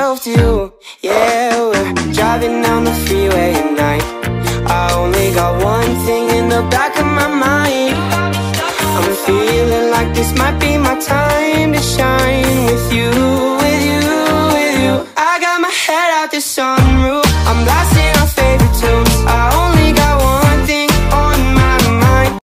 myself to you. Yeah, we're driving down the freeway at night. I only got one thing in the back of my mind. I'm feeling like this might be my time.